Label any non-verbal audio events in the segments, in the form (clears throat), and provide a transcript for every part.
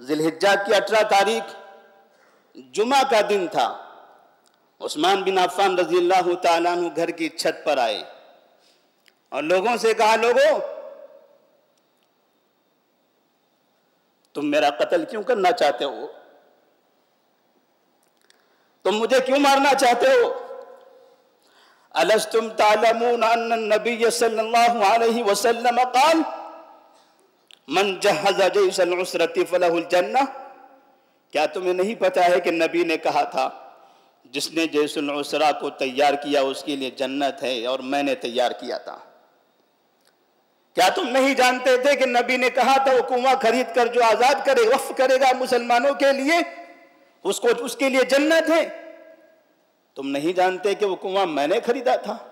जिलहिज्जा की अठारह तारीख जुमा का दिन था। उस्मान बिन अफ़ान रज़ी अल्लाह तु घर की छत पर आए। और लोगों से कहा, लोगों, तुम मेरा कत्ल क्यों करना चाहते हो? तुम मुझे क्यों मारना चाहते हो? अलस्तुम तालमून नबी सल्लल्लाहु अलैहि वसल्लम काल मन जहज क्या तुम्हें नहीं पता है कि नबी ने कहा था, जिसने जैसल उसरा को तैयार किया उसके लिए जन्नत है और मैंने तैयार किया था। क्या तुम नहीं जानते थे कि नबी ने कहा था, वो कुआँ खरीद कर जो आज़ाद करे, वफ करेगा मुसलमानों के लिए, उसको, उसके लिए जन्नत है? तुम नहीं जानते कि वो कुआँ मैंने खरीदा था।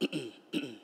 (clears throat)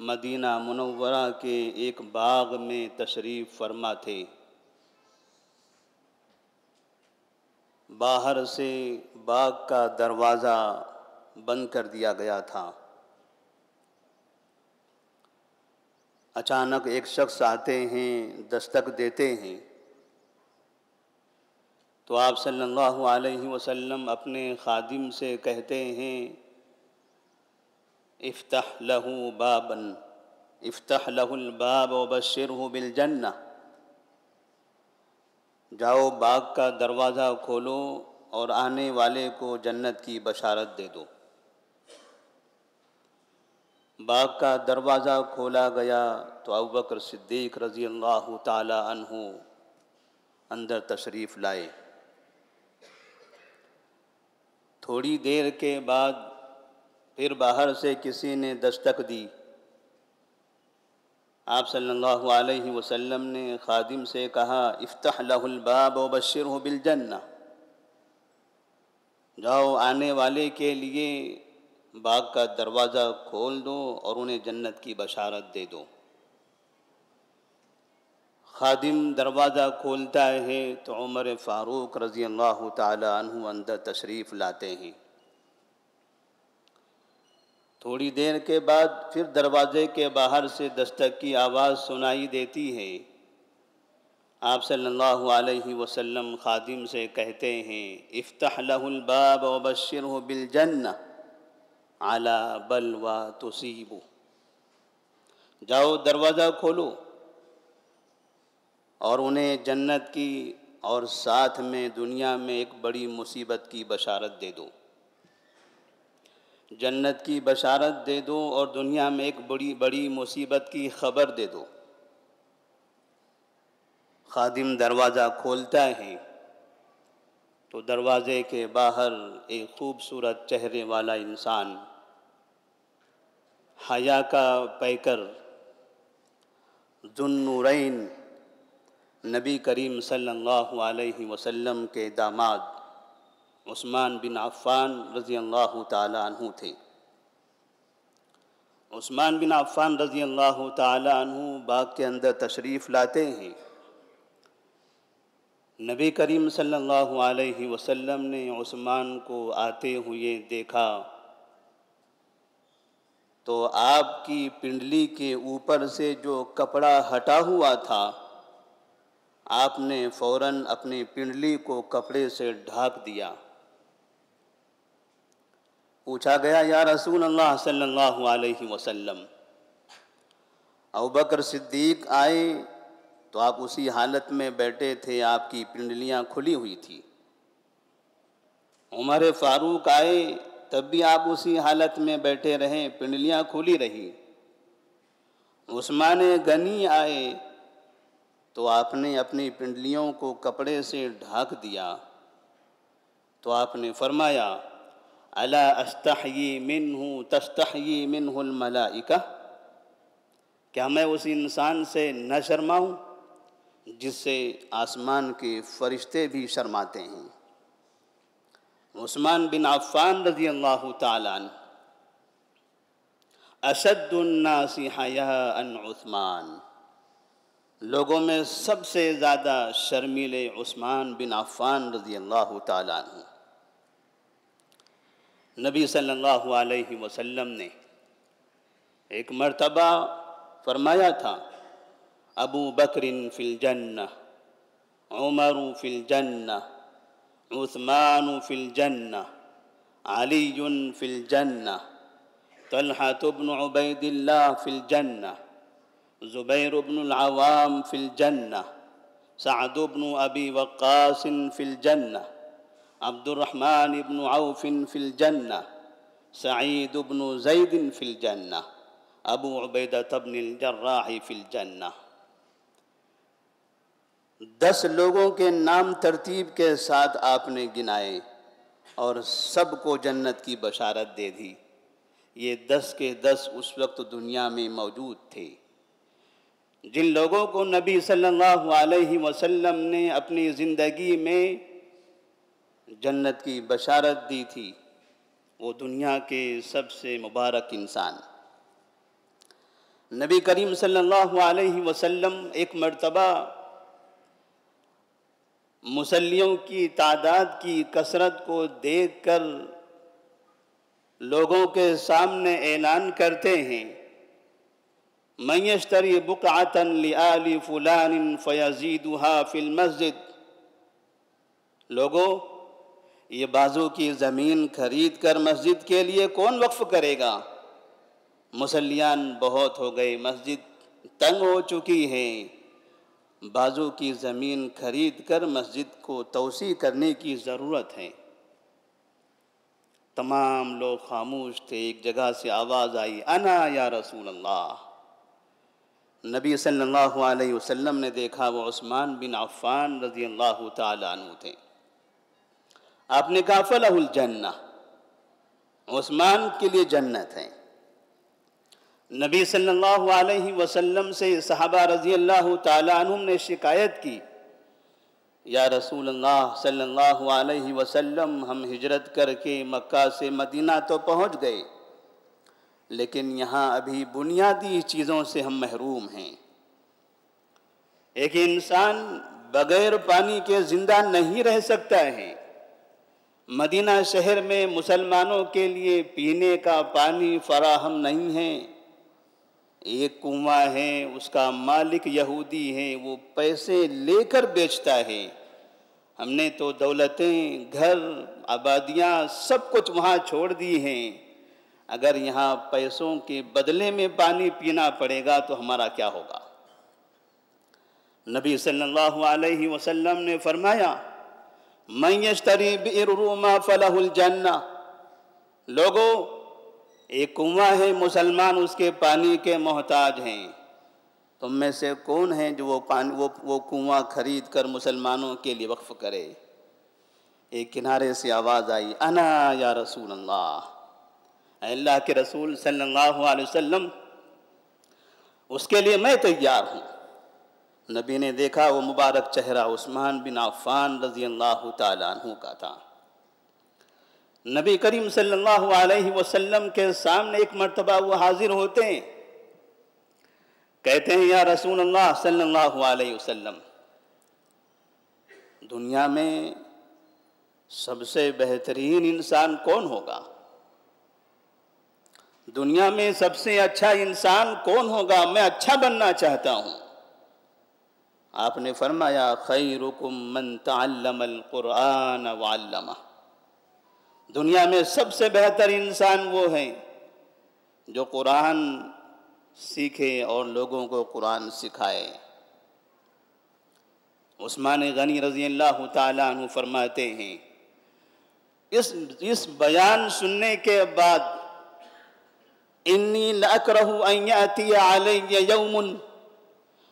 मदीना मुनवरा के एक बाग में तशरीफ़ फरमा थे। बाहर से बाग का दरवाज़ा बंद कर दिया गया था। अचानक एक शख्स आते हैं, दस्तक देते हैं। तो आप सल्लल्लाहु अलैहि वसल्लम अपने खादिम से कहते हैं इफ्तह लहू बाबन इफ्तह लहुल बाब बशर जाओ बाग का दरवाज़ा खोलो और आने वाले को जन्नत की बशारत दे दो बाग का दरवाज़ा खोला गया तो अबू बकर सिद्दीक रज़ी अल्लाह तहु अंदर तशरीफ़ लाए थोड़ी देर के बाद फिर बाहर से किसी ने दस्तक दी। आप सल्लल्लाहु अलैहि वसल्लम ने खादिम से कहा, इफ्तह लहुलबाब बशर हो बिलजन्ना जाओ आने वाले के लिए बाग का दरवाज़ा खोल दो और उन्हें जन्नत की बशारत दे दो। खादिम दरवाज़ा खोलता है तो उमर फ़ारूक रज़ी अल्लाह तु अंदर तशरीफ़ लाते हैं। थोड़ी देर के बाद फिर दरवाज़े के बाहर से दस्तक की आवाज़ सुनाई देती है। आप सल्लल्लाहु अलैहि वसल्लम खादिम से कहते हैं, इफ्तह लहुल बाब वबशिर बिल जन्ना आला बल व तुसीबो। जाओ दरवाज़ा खोलो और उन्हें जन्नत की और साथ में दुनिया में एक बड़ी मुसीबत की बशारत दे दो। जन्नत की बशारत दे दो और दुनिया में एक बड़ी बड़ी मुसीबत की खबर दे दो। खादिम दरवाज़ा खोलता है तो दरवाजे के बाहर एक खूबसूरत चेहरे वाला इंसान हया का पैकर जुन्नूरैन नबी करीम सल्लल्लाहु अलैहि वसल्लम के दामाद उस्मान बिन अफ़ान रज़ी अल्लाह तु थे। उस्मान बिन अफ़ान रज़ी अल्लाह तु बाग के अंदर तशरीफ़ लाते हैं। नबी करीम सल्लल्लाहु अलैहि वसल्लम ने उस्मान को आते हुए देखा। तो आपकी पिंडली के ऊपर से जो कपड़ा हटा हुआ था, आपने फ़ौरन अपनी पिंडली को कपड़े से ढाक दिया। पूछा गया, या रसूल अल्लाह सल्लल्लाहु अलैहि वसल्लम, अबू बकर सिद्दीक आए तो आप उसी हालत में बैठे थे, आपकी पिंडलियाँ खुली हुई थी। उमर फारूक आए, तब भी आप उसी हालत में बैठे रहे, पिंडलियाँ खुली रही। उस्मान गनी आए तो आपने अपनी पिंडलियों को कपड़े से ढाक दिया। तो आपने फरमाया अला अस्तही मिन हूँ तस्तही मिन मलाइका क्या मैं उस इंसान से न शर्माऊँ, जिससे आसमान के फरिश्ते भी शर्माते हैं? उस्मान बिन अफ़ान रज़ी अल्लाह तन अशदुन्नासी हया अन उस्मान। लोगों में सबसे ज़्यादा शर्मीले उस्मान बिन अफ़ान रज़ी अल्लाह तु नबी सल्लल्लाहु अलैहि वसल्लम ने एक मर्तबा फरमाया था अबू बकरिन फिल जन्ना उमर फिल जन्ना उस्मान फिल जन्ना अली फिल जन्ना तलहा तबन उबैदिल्ला फिल जन्ना ज़ुबैर बन फिल जन्ना सअद बन अबी वक़ास फिल जन्ना अब्दुर्रहमान इब्न औफ़िन फिल जन्ना सईद बन जैद फिल जन्ना अबू उबैदा तबन जर्राही फिल जन्ना दस लोगों के नाम तरतीब के साथ आपने गिनाए और सबको जन्नत की बशारत दे दी। ये दस के दस उस वक्त दुनिया में मौजूद थे। जिन लोगों को नबी सल्लल्लाहु अलैहि वसल्लम ने अपनी ज़िंदगी में जन्नत की बशारत दी थी, वो दुनिया के सबसे मुबारक इंसान। नबी करीम सल्लल्लाहु अलैहि वसल्लम एक मर्तबा मुसलियों की तादाद की कसरत को देखकर लोगों के सामने ऐलान करते हैं मैशतरी बुकातन लियाली फ़ुलान फ़याजीदुहा फिल मस्जिद। लोगों ये बाजू की ज़मीन खरीद कर मस्जिद के लिए कौन वक्फ़ करेगा? मुसलियान बहुत हो गए, मस्जिद तंग हो चुकी है। बाजू की ज़मीन खरीद कर मस्जिद को तोसी करने की ज़रूरत है। तमाम लोग खामोश थे, एक जगह से आवाज़ आई, अना या रसूल अल्लाह नबी सल्लल्लाहु अलैहि वसल्लम ने देखा वो उस्मान बिन अफ़ान रज़ी अल्लाह तु थे। आपने कहा, फलाहुल जन्ना उस्मान के लिए जन्नत है। नबी सल्लल्लाहु अलैहि वसल्लम से सहाबा रज़ी अल्लाह तुम ने शिकायत की, या रसूल अल्लाह सल्लल्लाहु अलैहि वसल्लम, हम हिजरत करके मक्का से मदीना तो पहुँच गए, लेकिन यहाँ अभी बुनियादी चीज़ों से हम महरूम हैं। एक इंसान बगैर पानी के ज़िंदा नहीं रह सकता है। मदीना शहर में मुसलमानों के लिए पीने का पानी फराहम नहीं है। एक कुआँ है, उसका मालिक यहूदी है, वो पैसे लेकर बेचता है। हमने तो दौलतें, घर, आबादियाँ, सब कुछ वहाँ छोड़ दी हैं। अगर यहाँ पैसों के बदले में पानी पीना पड़ेगा तो हमारा क्या होगा? नबी सल्लल्लाहु अलैहि वसल्लम ने फरमाया मैशतरी बिरमा फलाहुल जन्ना लोगों एक कुआँ है मुसलमान उसके पानी के मोहताज हैं तुम में से कौन है जो वो पानी वो वो कुआँ खरीद कर मुसलमानों के लिए वक्फ करे एक किनारे से आवाज़ आई अना या रसूल अल्लाह अल्लाह के रसूल सल्लल्लाहु अलैहि वसल्लम उसके लिए मैं तैयार हूँ नबी ने देखा, वो मुबारक चेहरा उस्मान बिन आफ़ान रज़ी अल्लाह तु का था। नबी करीम सल्लल्लाहु अलैहि वसल्लम के सामने एक मरतबा वो हाजिर होते हैं। कहते हैं, या रसूल अल्लाह सल्लल्लाहु अलैहि वसल्लम, दुनिया में सबसे बेहतरीन इंसान कौन होगा? दुनिया में सबसे अच्छा इंसान कौन होगा? मैं अच्छा बनना चाहता हूँ। आपने फरमाया, खैरुकुम मन तल्लमल कुरान वाल्लमा दुनिया में सबसे बेहतर इंसान वो है जो कुरान सीखे और लोगों को कुरान सिखाए। उस्मान गनी रज़ी अल्लाह तु फरमाते हैं, इस इस बयान सुनने के बाद इन्नी लकरहु अयती आलय यौमुन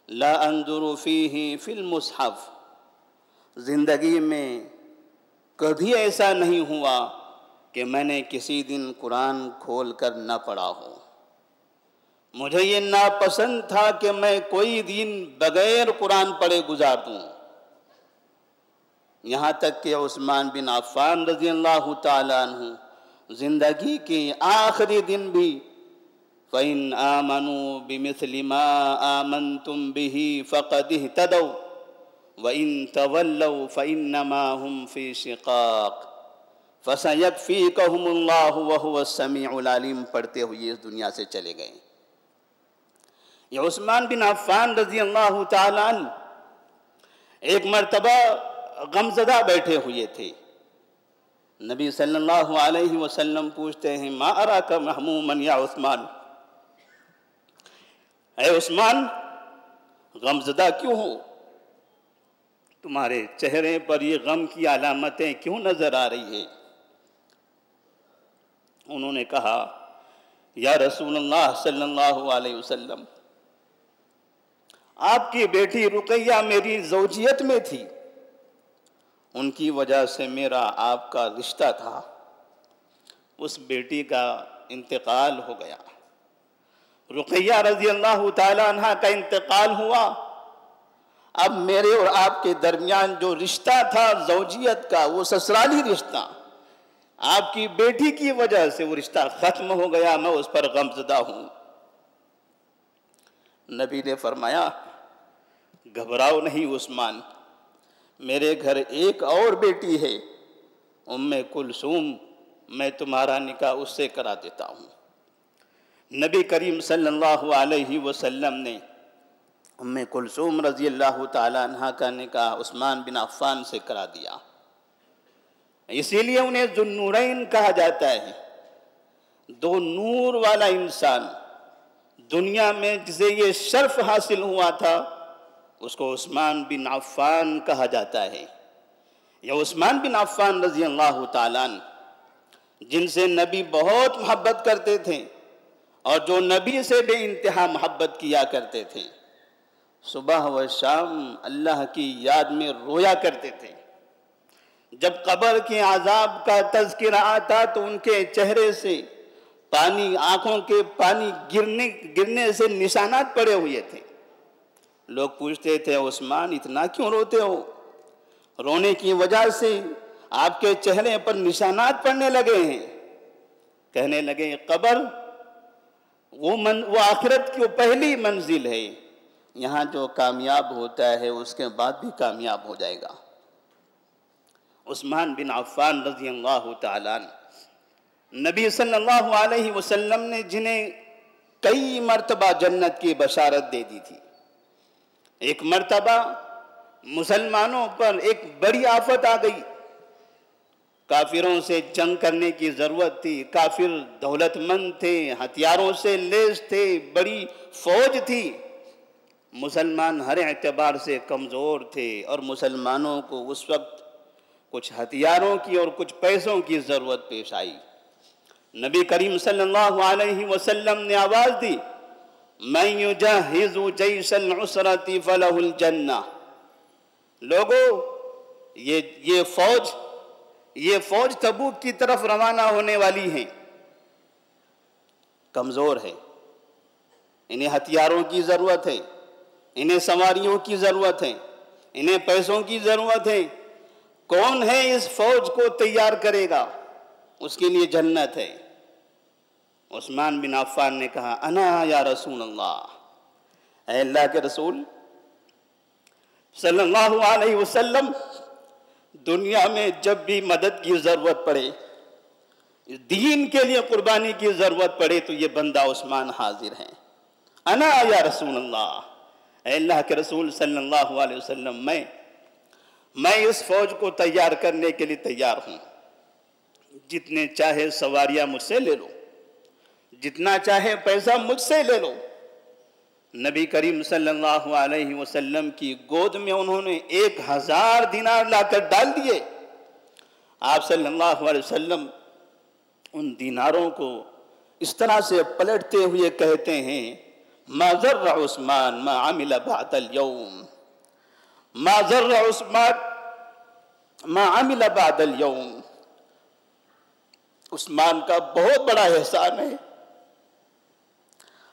ला अंजुरु फीही फिल मुसहफ। ज़िंदगी में कभी ऐसा नहीं हुआ कि मैंने किसी दिन कुरान खोल कर न पढ़ा हो। मुझे ये नापसंद था कि मैं कोई दिन बगैर कुरान पढ़े गुजार दूँ। यहाँ तक कि उस्मान बिन अफ़ान रज़ी अल्लाह तु ज़िंदगी के आखिरी दिन भी फ़ैन आमनु बिमिसलिमा आमन तुम बिही फ़कद तदो व इन तवल्लो फ़ैन नमा हम फ़ी शिकाक फसयक फ़ी कहमुल्लाह वह समीम पढ़ते हुए इस दुनिया से चले गए ये उस्मान बिन अफ़ान रज़ी अल्लाह तन एक मरतबा गमजदा बैठे हुए थे नबी सल्लल्लाहु अलैहि वसल्लम पूछते हैं मा अरा का महमूमन या उस्मान है उस्मान, गमजदा क्यों हो? तुम्हारे चेहरे पर ये गम की अलामतें क्यों नज़र आ रही है? उन्होंने कहा, या रसूलुल्लाह सल्लल्लाहु अलैहि वसल्लम, आपकी बेटी रुकैया मेरी जोजियत में थी। उनकी वजह से मेरा आपका रिश्ता था। उस बेटी का इंतकाल हो गया। रुकैया रज़ी अल्लाह तहा का इंतकाल हुआ। अब मेरे और आपके दरमियान जो रिश्ता था, जोजियत का, वो ससुराली रिश्ता, आपकी बेटी की वजह से वो रिश्ता खत्म हो गया, मैं उस पर गमजदा हूँ। नबी ने फरमाया, घबराओ नहीं उस्मान, मेरे घर एक और बेटी है, उम्मे कुलसूम, मैं तुम्हारा निकाह उससे करा देता हूँ। नबी करीम सल्लल्लाहु अलैहि वसल्लम ने उम्मे कुलसूम रज़ी अल्लाह तहा का निकाह उस्मान बिन अफ़ान से करा दिया। इसीलिए उन्हें जो नूरैन कहा जाता है। दो नूर वाला इंसान दुनिया में जिसे ये शर्फ हासिल हुआ था, उसको उस्मान बिन अफ़ान कहा जाता है। या उस्मान बिन अफ़ान रज़ी अल्लाह तन जिनसे नबी बहुत मोहब्बत करते थे और जो नबी से बे इंतहा मोहब्बत किया करते थे, सुबह व शाम अल्लाह की याद में रोया करते थे। जब कब्र के आज़ाब का तस्करा आता तो उनके चेहरे से पानी, आँखों के पानी गिरने गिरने से निशानात पड़े हुए थे। लोग पूछते थे, उस्मान, इतना क्यों रोते हो? रोने की वजह से आपके चेहरे पर निशानात पड़ने लगे हैं। कहने लगे, कब्र वो मन, वो आखिरत की वो पहली मंजिल है। यहाँ जो कामयाब होता है, उसके बाद भी कामयाब हो जाएगा। उस्मान बिन अफ़ान रज़ी अल्लाह तन नबी सल्लल्लाहु अलैहि वसल्लम ने जिन्हें कई मरतबा जन्नत की बशारत दे दी थी। एक मरतबा मुसलमानों पर एक बड़ी आफत आ गई। काफिरों से जंग करने की ज़रूरत थी। काफिर दौलतमंद थे, हथियारों से लेस थे, बड़ी फौज थी। मुसलमान हर एतबार से कमज़ोर थे और मुसलमानों को उस वक्त कुछ हथियारों की और कुछ पैसों की ज़रूरत पेश आई। नबी करीम सल्लल्लाहु अलैहि वसल्लम ने आवाज़ दी, मैं युजाहिजु जैसल उसरती फलहुल जन्ना। लोगो, ये ये फौज ये फौज तबूक की तरफ़ रवाना होने वाली है। कमज़ोर है। इन्हें हथियारों की ज़रूरत है। इन्हें सवारियों की ज़रूरत है। इन्हें पैसों की ज़रूरत है। कौन है इस फौज को तैयार करेगा? उसके लिए जन्नत है। उस्मान बिन अफ़ान ने कहा, अना या रसूल अल्लाह अल्लाह के रसूल, सल्लल्लाहु अलैहि वसल्लम दुनिया में जब भी मदद की ज़रूरत पड़े, दीन के लिए कुर्बानी की ज़रूरत पड़े तो ये बंदा उस्मान हाजिर है। अना या रसूल अल्लाह अल्लाह के रसूल सल्लल्लाहु अलैहि वसल्लम, मैं मैं इस फौज को तैयार करने के लिए तैयार हूँ। जितने चाहे सवारियाँ मुझसे ले लो, जितना चाहे पैसा मुझसे ले लो नबी करीम सल्लल्लाहु अलैहि वसल्लम की गोद में उन्होंने एक हज़ार दिनार लाकर डाल दिए। आप सल्लल्लाहु अलैहि वसल्लम उन दिनारों को इस तरह से पलटते हुए कहते हैं माजर उस्मान, मा अमिल बातल यौम। माजर उस्मान, मा अमिल बादल यौम। उस्मान का बहुत बड़ा एहसान है।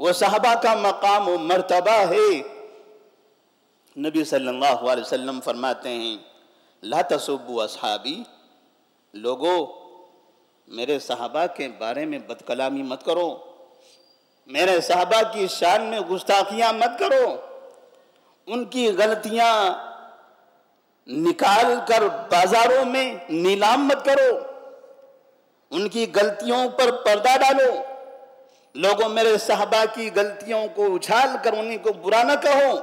वो साहबा का मकाम मर्तबा है। नबी सल्लल्लाहु अलैहि वसल्लम फरमाते हैं, ला तसुबु असहाबी, लोगो, मेरे साहबा के बारे में बदकलामी मत करो। मेरे साहबा की शान में गुस्ताखियाँ मत करो। उनकी गलतियाँ निकाल कर बाजारों में नीलाम मत करो। उनकी गलतियों पर पर्दा डालो। लोगों, मेरे साहबा की गलतियों को उछाल कर उन्हीं को बुरा न कहो।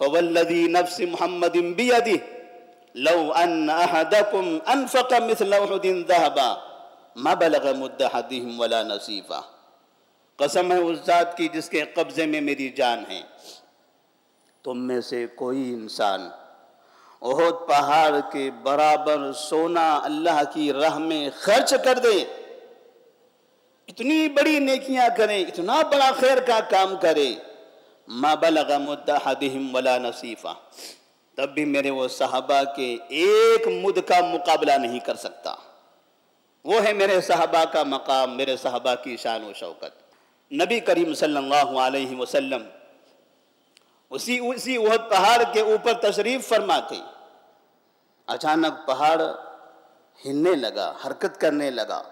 फवल्लदी नफ्स मोहम्मद बियदी, लौ अन अहदकुम अनफक मिसल उहुदिन ज़हबा मा बलग मुद्दहदिहिम वला नसीफा कसम है उस जात की जिसके कब्जे में मेरी जान है। तुम में से कोई इंसान ओहद पहाड़ के बराबर सोना अल्लाह की राह में खर्च कर दे इतनी बड़ी नेकियाँ करे, इतना बड़ा खैर का काम करे। माँ बलगा मुद्दहिम वला नसीफा। तब भी मेरे वो साहबा के एक मुद का मुकाबला नहीं कर सकता। वो है मेरे साहबा का मकाम, मेरे साहबा की शान व शौकत। नबी करीम सल्लल्लाहु अलैहि वसल्लम उसी उसी वह पहाड़ के ऊपर तशरीफ़ फरमा थे अचानक पहाड़ हिलने लगा, हरकत करने लगा।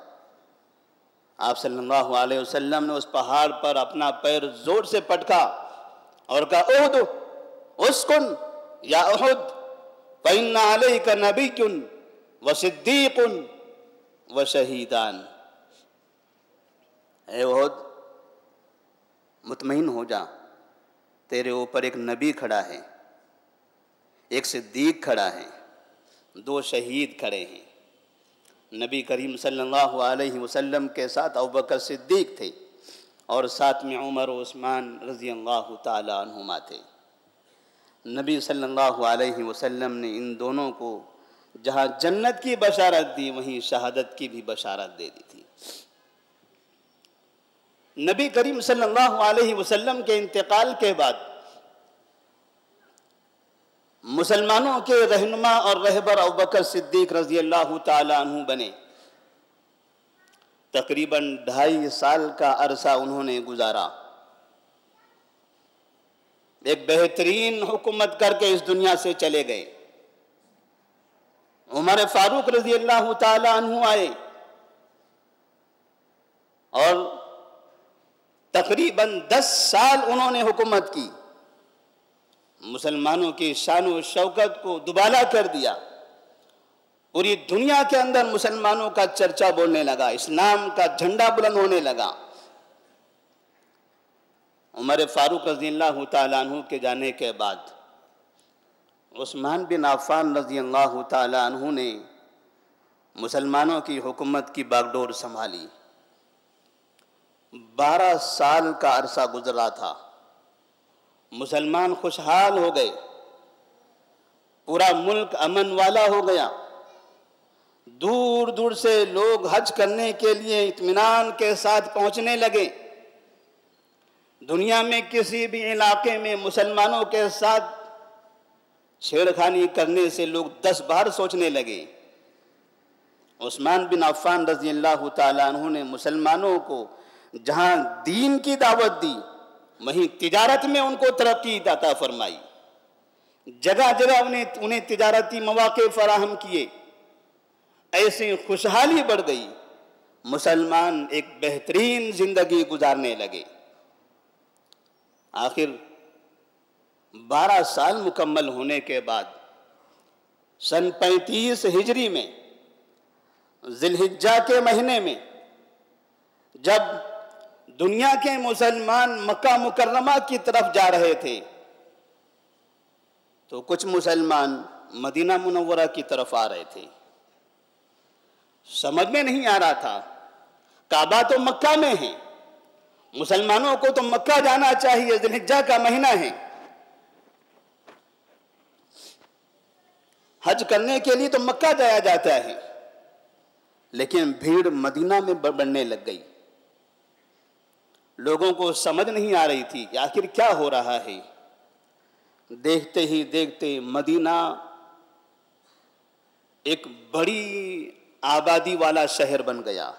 आप सल्लल्लाहु अलैहि वसल्लम ने उस पहाड़ पर अपना पैर ज़ोर से पटका और कहा ओहद उसकुन या ओहद पैन्ना अलई का नबी क्युन व सिद्दीकुन व शहीदान. ए ओहद मुतमिन हो जा, तेरे ऊपर एक नबी खड़ा है, एक सिद्दीक खड़ा है, दो शहीद खड़े हैं। नबी करीम सल्लल्लाहु अलैहि वसल्लम के साथ अबकर सिद्दीक थे और साथ में उमर उस्मान रज़ी अल्लाह तुमा थे। नबी सल्लल्लाहु अलैहि वसल्लम ने इन दोनों को जहाँ जन्नत की बशारत दी, वहीं शहादत की भी बशारत दे दी थी। नबी करीम सल्लल्लाहु अलैहि वसल्लम के इंतकाल के बाद मुसलमानों के रहनुमा और रहबर अबकर सिद्दीक रज़ी अल्लाह तु बने। तकरीबन ढाई साल का अरसा उन्होंने गुजारा। एक बेहतरीन हुकूमत करके इस दुनिया से चले गए। उमर फारूक रज़ी अल्लाह तु आए। और तकरीबन दस साल उन्होंने हुकूमत की। मुसलमानों की शान शौकत को दुबाला कर दिया। पूरी दुनिया के अंदर मुसलमानों का चर्चा बोलने लगा, इस्लाम का झंडा बुलंद होने लगा। उमर फारूक रज़ी तु के जाने के बाद उस्मान बिन आफ़ान रज़ी तु ने मुसलमानों की हुकूमत की बागडोर संभाली। बारह साल का अरसा गुजरा था। मुसलमान खुशहाल हो गए। पूरा मुल्क अमन वाला हो गया। दूर दूर से लोग हज करने के लिए इत्मीनान के साथ पहुँचने लगे। दुनिया में किसी भी इलाके में मुसलमानों के साथ छेड़खानी करने से लोग दस बार सोचने लगे। उस्मान बिन अफ़ान रज़ी अल्लाह तु मुसलमानों को जहाँ दीन की दावत दी वहीं तिजारत में उनको तरक्की दाता फरमाई। जगह जगह उन्हें उन्हें तिजारती मौाक़े फराहम किए। ऐसी खुशहाली बढ़ गई। मुसलमान एक बेहतरीन ज़िंदगी गुजारने लगे। आखिर बारह साल मुकम्मल होने के बाद सन पैंतीस हिजरी में, जिलहिज्जा के महीने में, जब दुनिया के मुसलमान मक्का मुकर्रमा की तरफ़ जा रहे थे। तो कुछ मुसलमान मदीना मुनवरा की तरफ़ आ रहे थे। समझ में नहीं आ रहा था, काबा तो मक्का में है, मुसलमानों को तो मक्का जाना चाहिए, जिलहिज्जा का महीना है। हज करने के लिए तो मक्का जाया जाता है, लेकिन भीड़ मदीना में बढ़ने लग गई। लोगों को समझ नहीं आ रही थी कि आखिर क्या हो रहा है। देखते ही देखते मदीना एक बड़ी आबादी वाला शहर बन गया।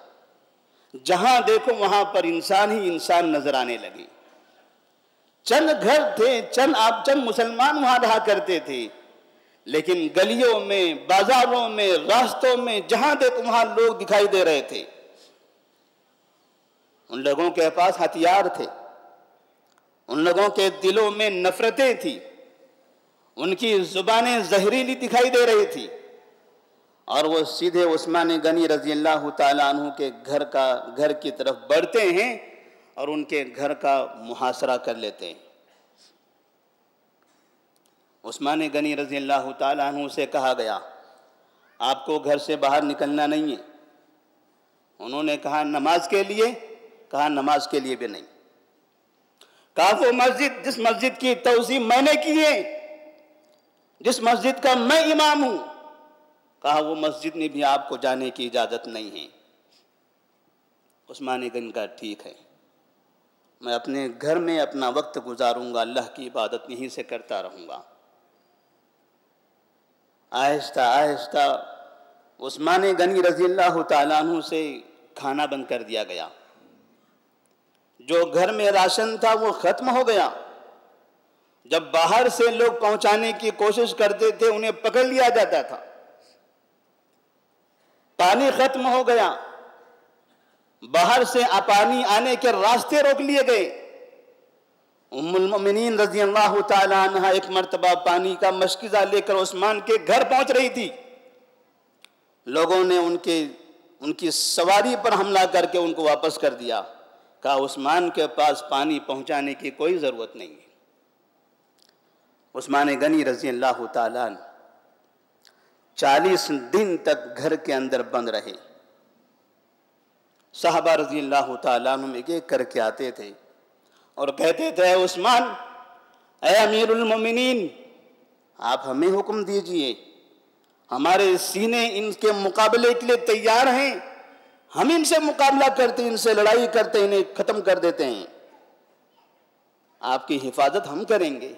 जहाँ देखो वहाँ पर इंसान ही इंसान नज़र आने लगे। चंद घर थे, चंद आप चंद मुसलमान वहाँ रहा करते थे। लेकिन गलियों में, बाजारों में, रास्तों में, जहाँ देखो वहाँ लोग दिखाई दे रहे थे। उन लोगों के पास हथियार थे। उन लोगों के दिलों में नफरतें थी। उनकी जुबानें जहरीली दिखाई दे रही थी। और वो सीधे उस्मान गनी रज़ी अल्लाह तु के घर का, घर की तरफ़ बढ़ते हैं और उनके घर का मुहासरा कर लेते हैं। उस्मान गनी रज़ी अल्लाह तु से कहा गया, आपको घर से बाहर निकलना नहीं है। उन्होंने कहा, नमाज़ के लिए कहा, नमाज़ के लिए भी नहीं। कहा, वो मस्जिद, जिस मस्जिद की तोसी मैंने की है, जिस मस्जिद का मैं इमाम हूँ, कहा, वो मस्जिद में भी आपको जाने की इजाज़त नहीं है। उस्मान गन का ठीक है। मैं अपने घर में अपना वक्त गुजारूँगा, अल्लाह की इबादत यहीं से करता रहूँगा। आहिस्ता आहिस्ता, उस्मान गनी रज़ी अल्लाह तु से खाना बंद कर दिया गया। जो घर में राशन था वो ख़त्म हो गया। जब बाहर से लोग पहुँचाने की कोशिश करते थे, उन्हें पकड़ लिया जाता था। पानी खत्म हो गया। बाहर से पानी आने के रास्ते रोक लिए गए। उम्मीन रज़ी अल्लाह तहा एक मरतबा पानी का मशकिजा लेकर उस्मान के घर पहुँच रही थी। लोगों ने उनके, उनकी सवारी पर हमला करके उनको वापस कर दिया। कहा उस्मान के पास पानी पहुँचाने की कोई ज़रूरत नहीं है। उस्मान गनी रज़ी अल्लाह तला चालीस दिन तक घर के अंदर बंद रहे। साहबा रज़ी अल्लाह तुम एक एक करके आते थे और कहते थे, उस्मान अमीरमिन आप हमें हुक्म दीजिए, हमारे सीने इनके मुकाबले के लिए तैयार हैं हम इनसे मुकाबला करते इनसे लड़ाई करते इन्हें ख़त्म कर देते हैं। आपकी हिफाजत हम करेंगे।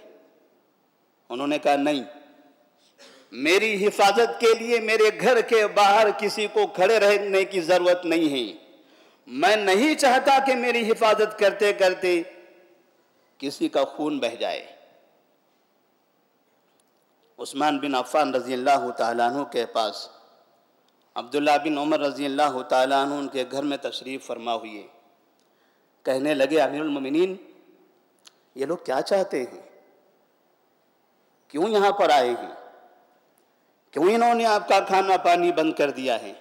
उन्होंने कहा, नहीं, मेरी हिफाजत के लिए मेरे घर के बाहर किसी को खड़े रहने की ज़रूरत नहीं है। मैं नहीं चाहता कि मेरी हिफाजत करते करते किसी का खून बह जाए। उस्मान बिन अफ़ान रज़ी अल्लाह तु के पास अब्दुल्ला बिन उमर रज़ी अल्लाह तु उनके घर में तशरीफ़ फरमा हुए कहने लगे अमीरमिन ये लोग क्या चाहते हैं? क्यों यहाँ पर आए हैं? क्यों इन्होंने आपका खाना पानी बंद कर दिया है?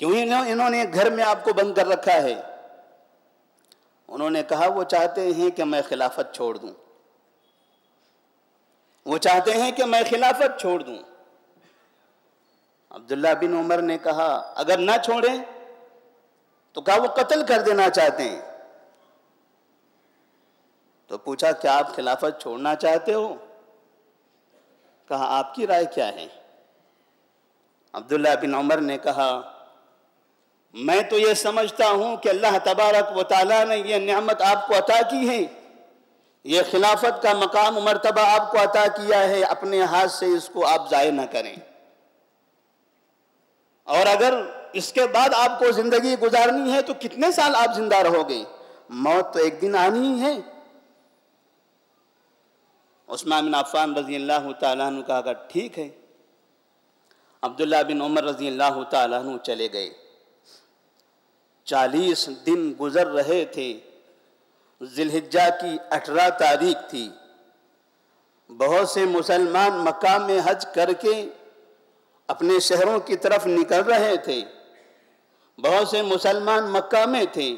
क्यों इन्होंने घर में आपको बंद कर रखा है? उन्होंने कहा, वो चाहते हैं कि मैं खिलाफत छोड़ दूँ। वो चाहते हैं कि मैं खिलाफत छोड़ दूँ। अब्दुल्ला बिन उमर ने कहा, अगर ना छोड़े तो कहा वो कत्ल कर देना चाहते हैं? तो पूछा, क्या आप खिलाफत छोड़ना चाहते हो? कहा, आपकी राय क्या है? अब्दुल्ला बिन उमर ने कहा, मैं तो ये समझता हूँ कि अल्लाह तबारक व ताला ने यह नियामत आपको अता की है। ये खिलाफत का मकाम मरतबा आपको अता किया है। अपने हाथ से इसको आप ज़ाय ना करें। और अगर इसके बाद आपको ज़िंदगी गुजारनी है तो कितने साल आप ज़िंदा रहोगे? मौत तो एक दिन आनी ही है। उस्मान बिन अफ़ान रज़ी अल्लाह तु कहा अगर ठीक है अब्दुल्ला बिन उमर रज़ी अल्लाह तु चले गए। चालीस दिन गुजर रहे थे। जिलहिजा की अठारह तारीख थी। बहुत से मुसलमान मक्का में हज करके अपने शहरों की तरफ़ निकल रहे थे। बहुत से मुसलमान मक्का में थे।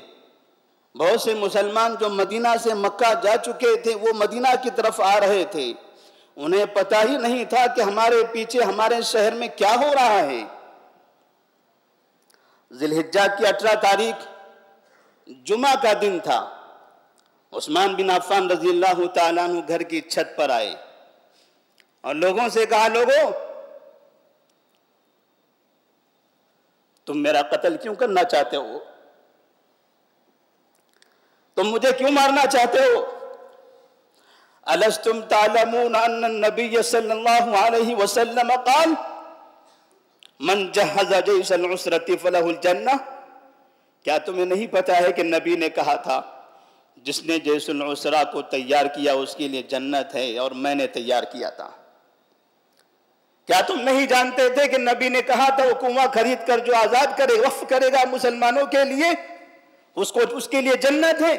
बहुत से मुसलमान जो मदीना से मक्का जा चुके थे, वो मदीना की तरफ़ आ रहे थे। उन्हें पता ही नहीं था कि हमारे पीछे, हमारे शहर में क्या हो रहा है। जिलहिजा की अठारह तारीख जुमा का दिन था। उस्मान बिन अफ़ान रज़ी अल्लाह तु घर की छत पर आए। और लोगों से कहा, लोगों तुम मेरा कत्ल क्यों करना चाहते हो? तुम मुझे क्यों मारना चाहते हो? अलस्तुम तालमून अन्न नबी सल्लल्लाहु अलैहि वसल्लम काल, मन जहज़ जैसल उसरती फलहुल जन्नह। क्या तुम्हें नहीं पता है कि नबी ने कहा था, जिसने जैसुल उसरा को तैयार किया उसके लिए जन्नत है और मैंने तैयार किया था। क्या तुम नहीं जानते थे कि नबी ने कहा था, वो कुआँ खरीद कर जो आज़ाद करे, वफ करेगा मुसलमानों के लिए? उसको, उसके लिए जन्नत है?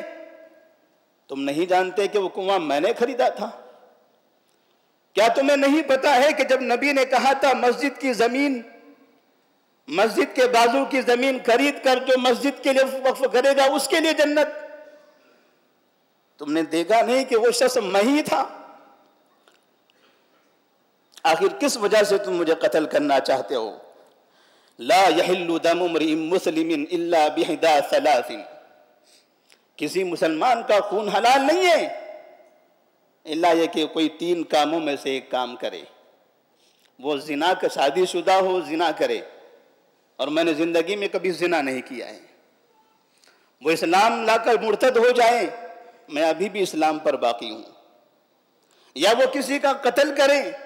तुम नहीं जानते कि वो कुआँ मैंने खरीदा था। क्या तुम्हें नहीं पता है कि जब नबी ने कहा था, मस्जिद की ज़मीन, मस्जिद के बाजू की ज़मीन खरीद कर जो मस्जिद के लिए वक्फ करेगा, उसके लिए जन्नत? तुमने देखा नहीं कि वो शख्स मैं ही था? आखिर किस वजह से तुम मुझे कत्ल करना चाहते हो? ला इल्ला बिहदा सलासिन। किसी मुसलमान का खून हलाल नहीं है। इल्ला ये कि कोई तीन कामों में से एक काम करे। वो जिना का शादीशुदा हो, जिना करे। और मैंने ज़िंदगी में कभी जिना नहीं किया है। वो इस्लाम लाकर मुर्तद हो जाए, मैं अभी भी इस्लाम पर बाकी हूँ। या वो किसी का कत्ल करे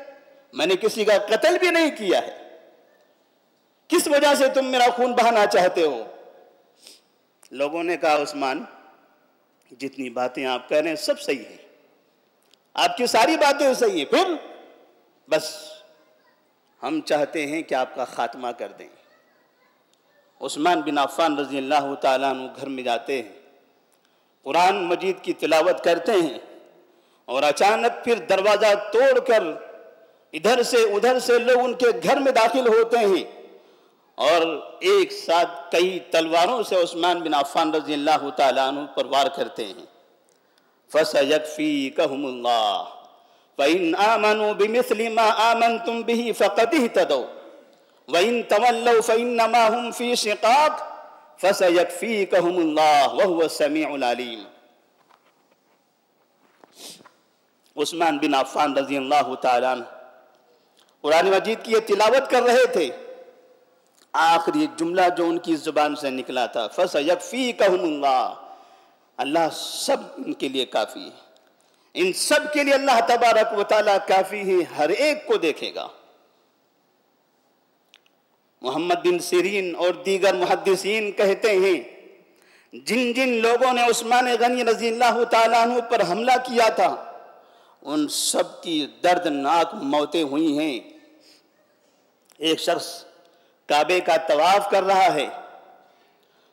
मैंने किसी का कत्ल भी नहीं किया है। किस वजह से तुम मेरा खून बहाना चाहते हो? लोगों ने कहा, उस्मान, जितनी बातें आप कह रहे हैं सब सही है। आपकी सारी बातें सही है, फिर? बस, हम चाहते हैं कि आपका खात्मा कर दें। उस्मान बिन अफ़ान रज़ी अल्लाह घर में जाते हैं। कुरान मजीद की तिलावत करते हैं और अचानक फिर दरवाज़ा तोड़कर इधर से उधर से लोग उनके घर में दाखिल होते हैं। और एक साथ कई तलवारों से उस्मान बिन अफ़ान रज़ी अल्लाह तु पर वार करते हैं। उस्मान बिन अफ़ान रज़ी अल्लाह कुरान मजीद की ये तिलावत कर रहे थे। आखिरी जुमला जो उनकी ज़ुबान से निकला था फस यकफ़ी कहमुल्ला अल्लाह सब इनके लिए काफ़ी है। इन सब के लिए अल्लाह तबारक व काफ़ी है, हर एक को देखेगा। मोहम्मद बिन सीरीन और दीगर मुहदसिन कहते हैं, जिन जिन लोगों ने उस्मान गनी रज़ी अल्लाह पर हमला किया था उन सब की दर्दनाक मौतें हुई हैं। एक शख्स काबे का तवाफ कर रहा है।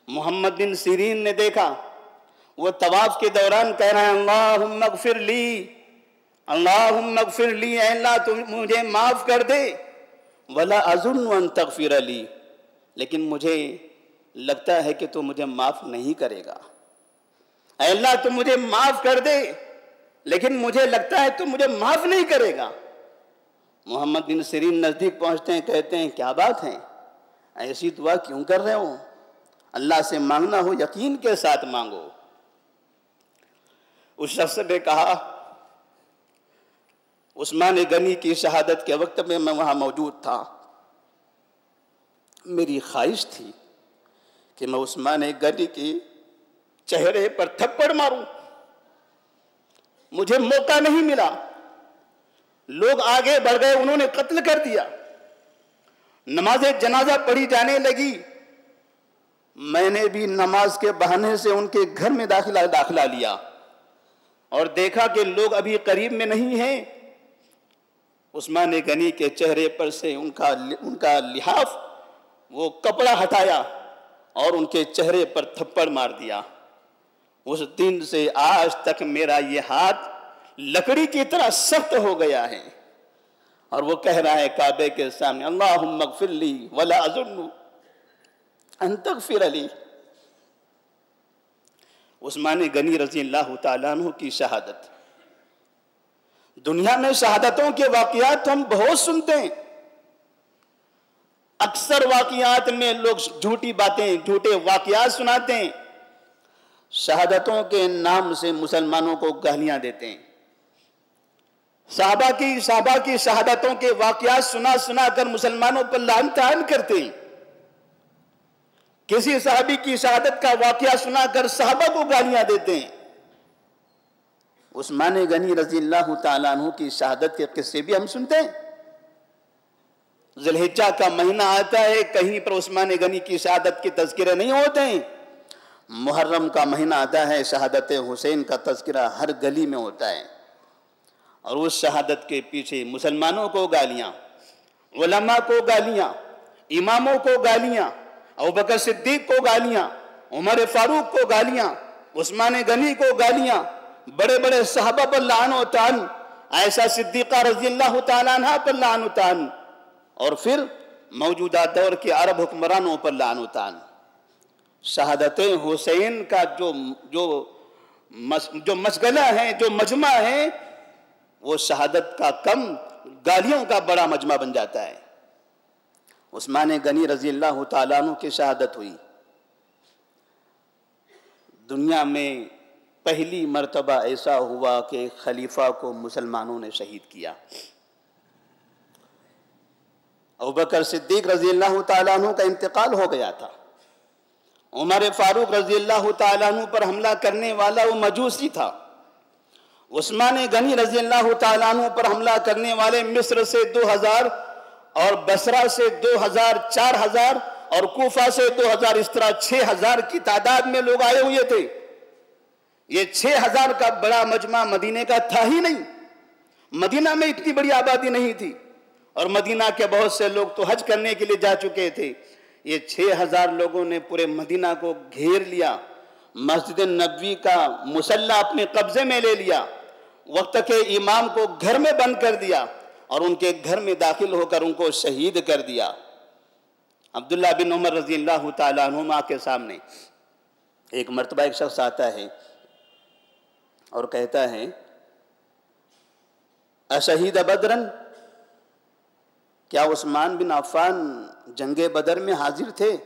मोहम्मद बिन सीरीन ने देखा, वो तवाफ के दौरान कह रहा है अल्लाह मगफिर ली अल्लाह मगफिर ली अल्लाह तुम मुझे माफ़ कर दे। वला अजुन तकफिर अली लेकिन मुझे लगता है कि तू मुझे माफ़ नहीं करेगा। अल्लाह तुम मुझे माफ़ कर दे। लेकिन मुझे लगता है तू मुझे माफ़ नहीं करेगा। मोहम्मद बिन सरीन नज़दीक पहुँचते हैं, कहते हैं, क्या बात है? ऐसी दुआ क्यों कर रहे हो? अल्लाह से मांगना हो, यकीन के साथ मांगो। उस शख्स ने कहा, उस्मान गनी की शहादत के वक्त में मैं वहाँ मौजूद था। मेरी ख्वाहिश थी कि मैं उस्मान गनी के चेहरे पर थप्पड़ मारूं। मुझे मौका नहीं मिला। लोग आगे बढ़ गए, उन्होंने कत्ल कर दिया। नमाज़ जनाजा पढ़ी जाने लगी। मैंने भी नमाज़ के बहाने से उनके घर में दाखिला दाखिला लिया। और देखा कि लोग अभी करीब में नहीं हैं। उस्मान गनी के चेहरे पर से उनका उनका लिहाफ, वो कपड़ा हटाया और उनके चेहरे पर थप्पड़ मार दिया। उस दिन से आज तक मेरा ये हाथ लकड़ी की तरह सख्त हो गया है। और वो कह रहा है काबे के सामने अल्लाह मगफिरली वला फिर अली उस्मान गनी रज़ी अल्लाह तु की शहादत। दुनिया में शहादतों के वाकयात हम बहुत सुनते हैं। अक्सर वाकयात में लोग झूठी बातें, झूठे वाकयात सुनाते हैं। शहादतों के नाम से मुसलमानों को गालियाँ देते हैं। साहबा की साहबा की शहादतों के वाकयात सुना सुना कर मुसलमानों पर लान तान करते हैं। किसी साहबी की शहादत का वाकया सुनाकर साहबा को गालियाँ देते हैं। उस्मान गनी रज़ी अल्लाह तु की शहादत के किस्से भी हम सुनते हैं। जलहिजा का महीना आता है, कहीं पर उस्मान गनी की शहादत के तस्करे नहीं होते हैं। मुहर्रम का महीना आता है, शहादत हुसैन का तस्करा हर गली में होता है। और उस शहादत के पीछे मुसलमानों को गालियाँ, उलमा को गालियाँ, इमामों को गालियाँ अबू बकर सिद्दीक को गालियाँ, उमर फारूक को गालियाँ, उस्मान गनी को गालियाँ बड़े बड़े साहबा पर लान तान ऐसा सिद्दीका रज़ी अल्लाह पर लान तान, और फिर मौजूदा दौर के अरब हुक्मरानों पर लान तान। शहादत हुसैन का जो जो मस, जो मशगला है जो मजमा है वो शहादत का कम गालियों का बड़ा मजमा बन जाता है। उस्मान गनी रज़ी अल्लाह तु की शहादत हुई। दुनिया में पहली मर्तबा ऐसा हुआ कि खलीफा को मुसलमानों ने शहीद किया। अबकर सिद्दीक रज़ी अल्लाह तु का इंतकाल हो गया था। उमर फारूक रज़ी अल्लाह तु पर हमला करने वाला वो मजूसी था। उस्मान गनी रज़ी अल्लाह तु पर हमला करने वाले मिस्र से 2000 और बसरा से 2000 4000 और कोफा से 2000 इस तरह 6000 की तादाद में लोग आए हुए थे। ये 6000 का बड़ा मजमा मदीने का था ही नहीं। मदीना में इतनी बड़ी आबादी नहीं थी। और मदीना के बहुत से लोग तो हज करने के लिए जा चुके थे। ये छह हज़ार लोगों ने पूरे मदीना को घेर लिया। मस्जिद नबी का मुसल्ला अपने कब्जे में ले लिया। वक्त के इमाम को घर में बंद कर दिया और उनके घर में दाखिल होकर उनको शहीद कर दिया। अब्दुल्ला बिन उमर रज़ी अल्लाह तुमा के सामने एक मरतबा एक शख्स आता है और कहता है, अशहीद बदरन क्या उस्मान बिन अफ़ान जंग बदर में हाजिर थे?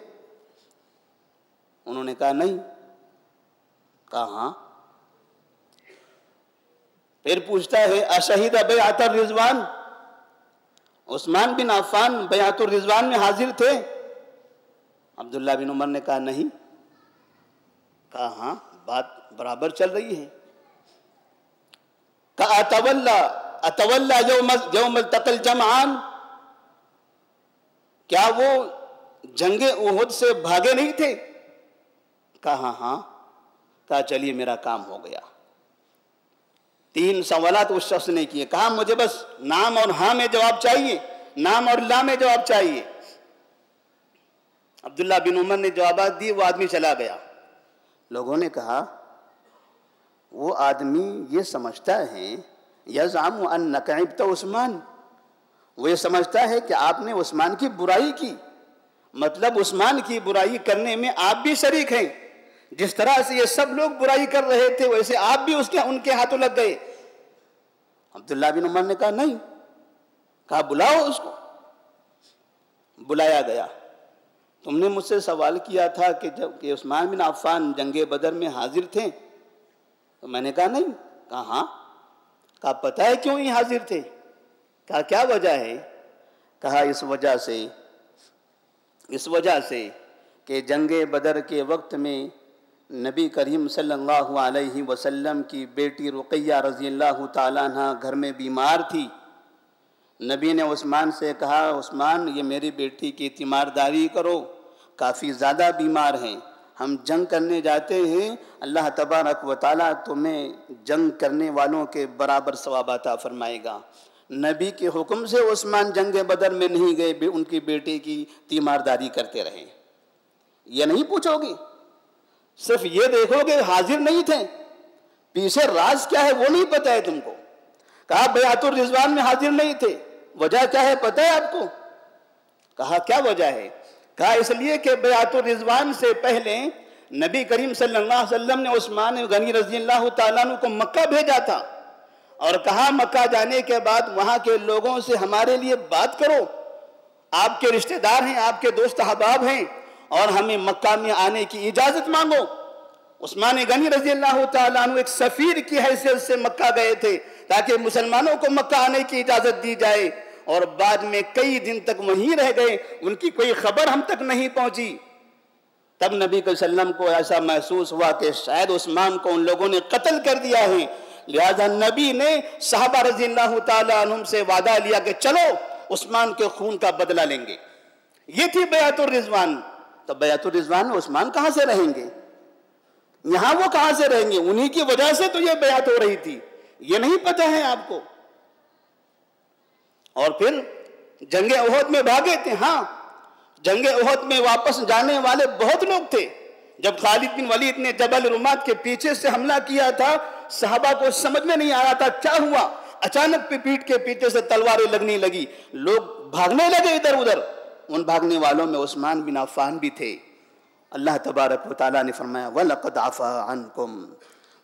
उन्होंने कहा, नहीं। कहा हाँ। फिर पूछता है, अशहीद बयातर रिजवान? उस्मान बिन अफ़ान बयातुर रिजवान में हाजिर थे? अब्दुल्ला बिन उमर ने कहा, नहीं। कहा हाँ बात बराबर चल रही है। कहा, अतवल्ला अतवल्ला जो मल तकल जमान क्या वो जंगे उहद से भागे नहीं थे? कहा हाँ। कहा, चलिए, मेरा काम हो गया। तीन सवाल तो उस शख्स ने किए। कहा, मुझे बस नाम और हाँ में जवाब चाहिए। नाम और ला में जवाब चाहिए। अब्दुल्ला बिन उमर ने जवाब दिए, वो आदमी चला गया। लोगों ने कहा, वो आदमी ये समझता है यजाम तो उस्मान। वो ये समझता है कि आपने उस्मान की बुराई की। मतलब उस्मान की बुराई करने में आप भी शरीक हैं। जिस तरह से ये सब लोग बुराई कर रहे थे, वैसे आप भी उसके, उनके हाथों लग गए। अब्दुल्ला बिन उमर ने कहा, नहीं। कहा, बुलाओ उसको। बुलाया गया। तुमने मुझसे सवाल किया था कि जब कि उस्मान बिन अफ़ान जंगे बदर में हाजिर थे तो मैंने कहा, नहीं। कहा हाँ। कहा, पता है क्यों ही हाजिर थे? कहा, क्या वजह है? कहा, इस वजह से, इस वजह से कि जंग बदर के वक्त में नबी करीम सल्लल्लाहु अलैहि वसल्लम की बेटी रुकैया रज़ी अल्लाह तह घर में बीमार थी। नबी ने उस्मान से कहा, उस्मान, ये मेरी बेटी की तीमारदारी करो, काफ़ी ज़्यादा बीमार हैं। हम जंग करने जाते हैं, अल्लाह तबारक व तुम्हें जंग करने वालों के बराबर सवाबाता फरमाएगा। नबी के हुक्म से उस्मान जंग बदर में नहीं गए उनकी बेटे की तीमारदारी करते रहे। ये नहीं पूछोगे? सिर्फ़ ये देखोगे, हाजिर नहीं थे। पीछे राज क्या है वो नहीं पता है तुमको। कहा, बयातुर रिजवान में हाजिर नहीं थे। वजह क्या है पता है आपको? कहा, क्या वजह है? कहा, इसलिए कि बयातुर रिजवान से पहले नबी करीम सल्लल्लाहु अलैहि वसल्लम ने उस्मान गनी रज़ी अल्लाह तु को मक्का भेजा था। और कहा मक्का जाने के बाद वहाँ के लोगों से हमारे लिए बात करो। आपके रिश्तेदार हैं, आपके दोस्त अहबाब हैं और हमें मक्का में आने की इजाज़त मांगो। उस्मान गनी रज़ी अल्लाह तु एक सफीर की हैसियत से मक्का गए थे ताकि मुसलमानों को मक्का आने की इजाज़त दी जाए और बाद में कई दिन तक वहीं रह गए, उनकी कोई खबर हम तक नहीं पहुँची। तब नबी वसल्लम को ऐसा महसूस हुआ कि शायद उस्मान को उन लोगों ने कत्ल कर दिया है। लिहाजा नबी ने साहबा रज़ी अल्लाह से वादा लिया कि चलो, उस्मान के खून का बदला लेंगे। ये थी बयातुर रिजवान। तो बयातुर रिजवान उस्मान कहाँ से रहेंगे? यहाँ वो कहाँ से रहेंगे? उन्हीं की वजह से तो ये बयात हो रही थी। ये नहीं पता है आपको। और फिर जंगे ओहद में भागे थे हाँ। जंगे ओहद में वापस जाने वाले बहुत लोग थे। जब खालिद बिन वलीद ने जबल रुमात के पीछे से हमला किया था साहबा को समझ में नहीं आ रहा था क्या हुआ? अचानक पीठ के पीछे से तलवारें लगने लगी। लोग भागने लगे इधर उधर। उन भागने वालों में उस्मान बिन अफान भी थे। अल्लाह तबारक ताला ने फरमाया, वलक़द आफ़ा अनकुम,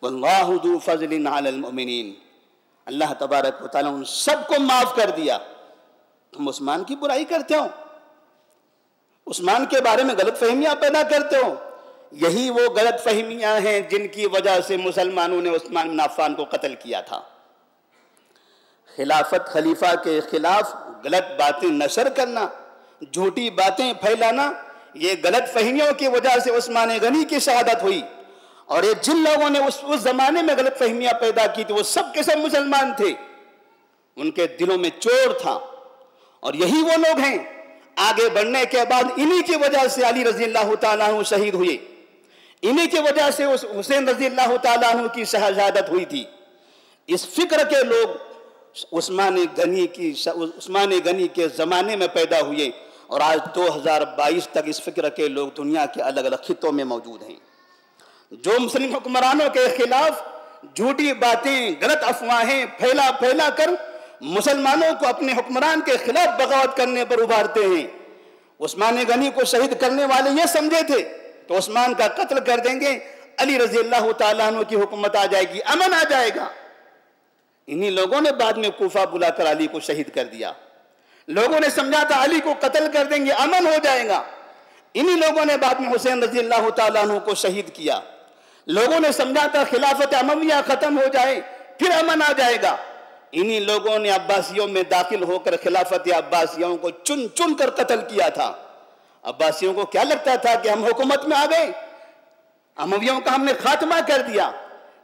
वल्लाहु फजलिन अलल मुमिनीन। अल्लाह तबारक ताला उन सबको माफ़ कर दिया। तुम उस्मान की बुराई करते हो? उस्मान के बारे में गलत फहमियाँ पैदा करते हो? यही वो गलत फहमियाँ हैं जिनकी वजह से मुसलमानों ने उस्मान बिन अफ़ान को कत्ल किया था। खिलाफत खलीफा के खिलाफ गलत बातें नशर करना, झूठी बातें फैलाना, ये गलत फहमियों की वजह से उस्मान गनी की शहादत हुई। और ये जिन लोगों ने उस उस जमाने में गलत फहमियाँ पैदा की थी, वो सब के सब मुसलमान थे। उनके दिलों में चोर था। और यही वो लोग हैं। आगे बढ़ने के बाद इन्हीं की वजह से अली रज़ी अल्लाह शहीद हुए। इन्हीं की वजह से उस हुसैन रज़ी अल्लाह की शहादत हुई थी। इस फ़िक्र के लोग उस्मान गनी की उस्मान गनी के ज़माने में पैदा हुए और आज 2022 तक इस फ़िक्र के लोग दुनिया के अलग अलग खितों में मौजूद हैं। जो मुस्लिम हुक्मरानों के खिलाफ झूठी बातें, गलत अफवाहें फैला फैला कर मुसलमानों को अपने हुक्मरान के खिलाफ बगावत करने पर उभारते हैं, उस्मान गनी को शहीद करने वाले ये समझे थे तो उस्मान का कत्ल कर देंगे, अली रज़ी अल्लाह तु की हुकूमत आ जाएगी, अमन आ जाएगा। इन्हीं लोगों ने बाद में कोफा बुलाकर अली को शहीद कर दिया। लोगों ने समझा था, अली को कत्ल कर देंगे, अमन हो जाएगा। इन्हीं लोगों ने बाद में हुसैन रज़ी अल्लाह तु को शहीद किया। लोगों ने समझा था, खिलाफत अमविया खत्म हो जाए, फिर अमन आ जाएगा। इन्हीं लोगों ने अब्बासियों में दाखिल होकर खिलाफत अब्बासियों को चुन चुन कर कत्ल किया था। अब्बासियों को क्या लगता था कि हम हुकूमत में आ गए? अमवियों का हमने खात्मा कर दिया।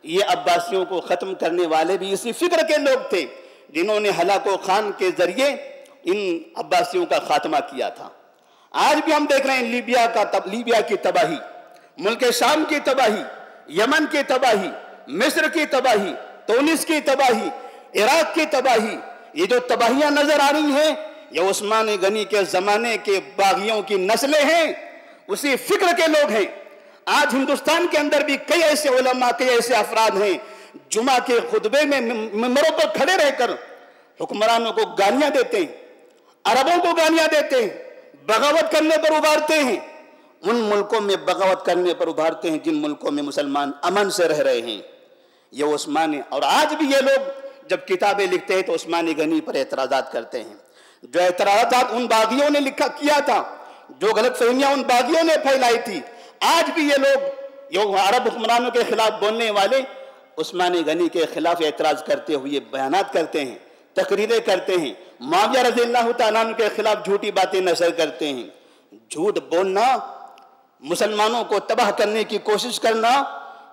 ये अब्बासियों को ख़त्म करने वाले भी इसी फ़िक्र के लोग थे, जिन्होंने हलाको खान के ज़रिए इन अब्बासियों का खात्मा किया था। आज भी हम देख रहे हैं लीबिया का तब, लीबिया की तबाही, मुल्क शाम की तबाही, यमन की तबाही, मिस्र की तबाही, तोनिस की तबाही, इराक की तबाही। ये जो तबाहियाँ नज़र आ रही हैं ये उस्मान गनी के जमाने के बागियों की नस्लें हैं, उसी फ़िक्र के लोग हैं। आज हिंदुस्तान के अंदर भी कई ऐसे उलमा, कई ऐसे अफराद हैं जुमा के खुतबे में मिम्बरों पर खड़े रहकर हुक्मरानों को गालियाँ देते हैं, अरबों को गालियाँ देते हैं, बगावत करने पर उभारते हैं। उन मुल्कों में बगावत करने पर उभारते हैं जिन मुल्कों में मुसलमान अमन से रह रहे हैं। ये उस्मानी और आज भी ये लोग जब किताबें लिखते हैं तो उस्मानी गनी पर एतराज़ात करते हैं। जो एतराजात उन बागियों ने लिखा, किया था, जो गलत फहमियाँ उन बागियों ने फैलाई थी, आज भी ये लोग जो अरब हुक्मरानों के खिलाफ बोलने वाले उस्मानी गनी के खिलाफ एतराज़ करते हुए बयान करते हैं, तकरीरें करते हैं, माविया रज़ी अल्लाह तु के खिलाफ झूठी बातें नशर करते हैं। झूठ बोलना, मुसलमानों को तबाह करने की कोशिश करना,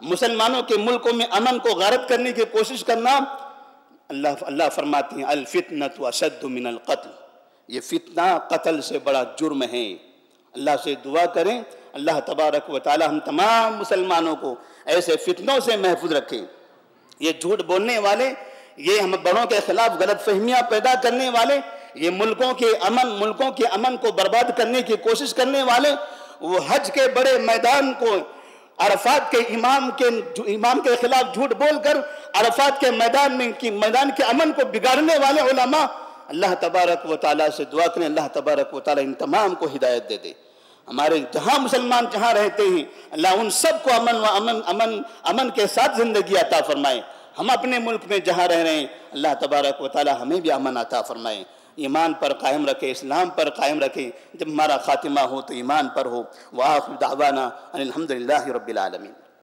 मुसलमानों के मुल्कों में अमन को गारत करने की कोशिश करना अल्लाह अल्लाह फरमाते हैं अल फितनत अशद मिनल कत्ल. ये फितना कत्ल से बड़ा जुर्म है। अल्लाह से दुआ करें, अल्लाह तबारक व ताली हम तमाम मुसलमानों को ऐसे फितनों से महफूज रखें। ये झूठ बोलने वाले, ये हम बड़ों के खिलाफ गलत फहमियाँ पैदा करने वाले, ये मुल्कों के अमन, मुल्कों के अमन को बर्बाद करने की कोशिश करने वाले, वो हज के बड़े मैदान को अरफात के इमाम के इमाम के खिलाफ झूठ बोलकर अरफात के मैदान में की, मैदान के अमन को बिगाड़ने वाले उलमा, अल्लाह तबारक व ताली से दुआ करें, अल्लाह तबारक व ताली इन तमाम को हिदायत दे दे। हमारे जहाँ मुसलमान जहाँ रहते हैं, अल्लाह उन सबको अमन व अमन अमन अमन के साथ ज़िंदगी अता फरमाए। हम अपने मुल्क में जहाँ रह रहे हैं, अल्लाह तबारक व ताली हमें भी अमन अता फरमाए। ईमान पर कायम रखे, इस्लाम पर कायम रखे। जब हमारा खातिमा हो तो ईमान पर हो। वाह दावाना अनिलहमदिल्ला रबालमीन